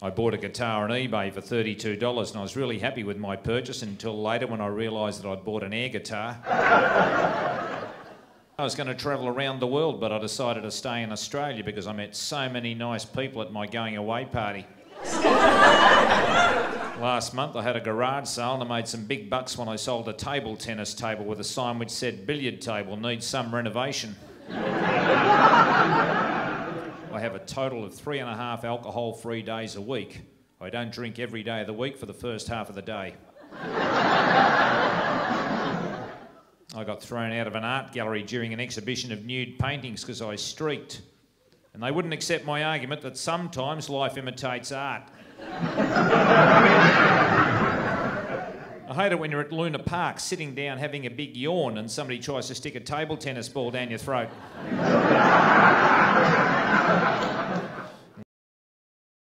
I bought a guitar on eBay for $32 and I was really happy with my purchase until later when I realised that I'd bought an air guitar. I was going to travel around the world, but I decided to stay in Australia because I met so many nice people at my going away party. Last month I had a garage sale and I made some big bucks when I sold a table tennis table with a sign which said billiard table needs some renovation. I have a total of three and a half alcohol free days a week. I don't drink every day of the week for the first half of the day. I got thrown out of an art gallery during an exhibition of nude paintings because I streaked. And they wouldn't accept my argument that sometimes life imitates art. I hate it when you're at Luna Park sitting down having a big yawn and somebody tries to stick a table tennis ball down your throat.